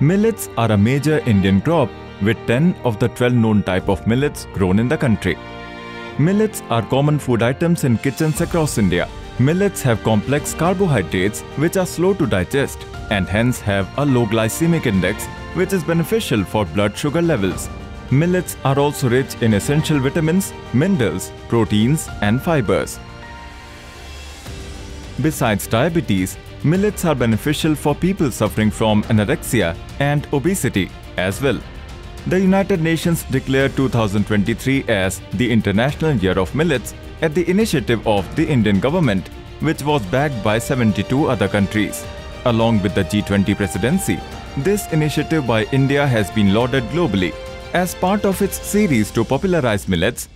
Millets are a major Indian crop with 10 of the 12 known type of millets grown in the country. Millets are common food items in kitchens across India. Millets have complex carbohydrates which are slow to digest and hence have a low glycemic index which is beneficial for blood sugar levels. Millets are also rich in essential vitamins, minerals, proteins and fibers. Besides diabetes, millets are beneficial for people suffering from anorexia and obesity as well. The United Nations declared 2023 as the International Year of Millets at the initiative of the Indian government, which was backed by 72 other countries. Along with the G20 presidency, this initiative by India has been lauded globally as part of its series to popularize millets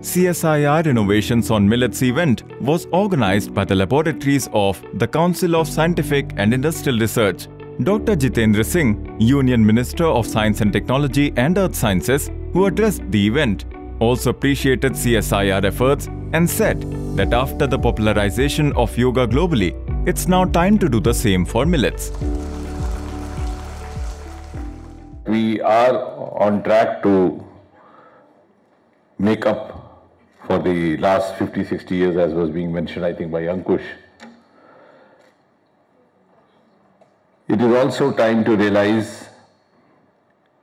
CSIR Innovations on Millets event was organized by the laboratories of the Council of Scientific and Industrial Research. Dr. Jitendra Singh, Union Minister of Science and Technology and Earth Sciences, who addressed the event, also appreciated CSIR efforts and said that after the popularization of yoga globally, it's now time to do the same for millets. We are on track to make up for the last 50, 60 years, as was being mentioned, I think, by Ankush. It is also time to realize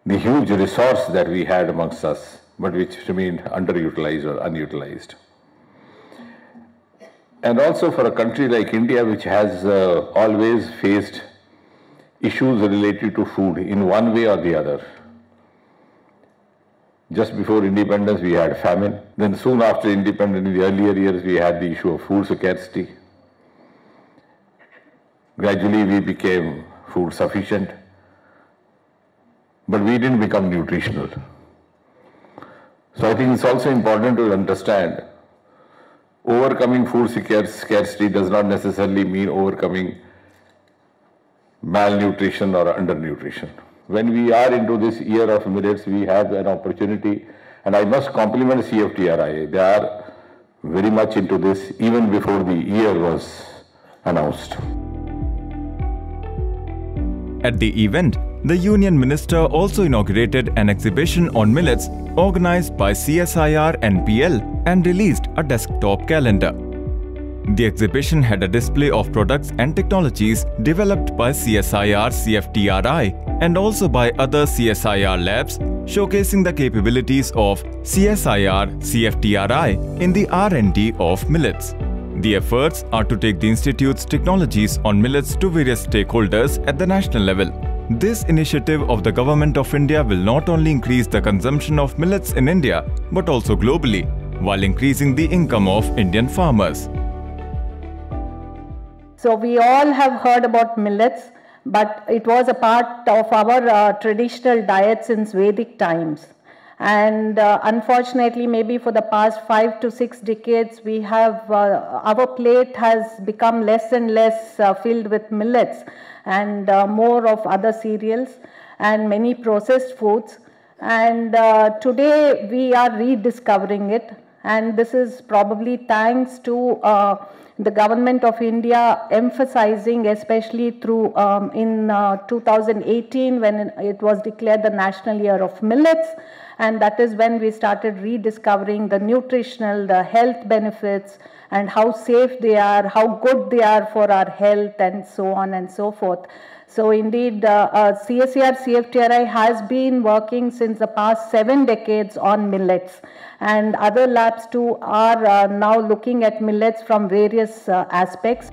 the huge resource that we had amongst us, but which remained underutilized or unutilized. And also for a country like India, which has uh, always faced issues related to food in one way or the other. Just before independence, we had famine. Then soon after independence, in the earlier years, we had the issue of food scarcity. Gradually, we became food sufficient, but we didn't become nutritional. So I think it's also important to understand overcoming food scarcity does not necessarily mean overcoming malnutrition or undernutrition. When we are into this year of millets, we have an opportunity, and I must compliment CFTRI. They are very much into this even before the year was announced. At the event, the Union Minister also inaugurated an exhibition on millets organized by CSIR NPL and released a desktop calendar. The exhibition had a display of products and technologies developed by CSIR CFTRI and also by other CSIR labs, showcasing the capabilities of CSIR CFTRI in the R&D of millets. The efforts are to take the Institute's technologies on millets to various stakeholders at the national level. This initiative of the Government of India will not only increase the consumption of millets in India, but also globally, while increasing the income of Indian farmers. So we all have heard about millets, but it was a part of our uh, traditional diet since Vedic times. And uh, unfortunately, maybe for the past five to six decades, we have, uh, our plate has become less and less uh, filled with millets and uh, more of other cereals and many processed foods. And uh, today we are rediscovering it. And this is probably thanks to the government of India emphasizing, especially through um, in uh, 2018 when it was declared the National Year of Millets, and that is when we started rediscovering the nutritional, the health benefits, and how safe they are, how good they are for our health, and so on and so forth. So indeed, uh, uh, CSIR CFTRI has been working since the past seven decades on millets and other labs too are uh, now looking at millets from various uh, aspects.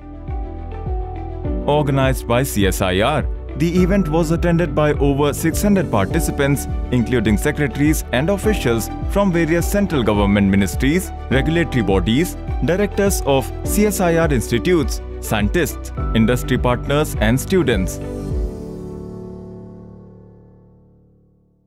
Organized by CSIR, the event was attended by over 600 participants, including secretaries and officials from various central government ministries, regulatory bodies, directors of CSIR institutes, scientists, industry partners and students.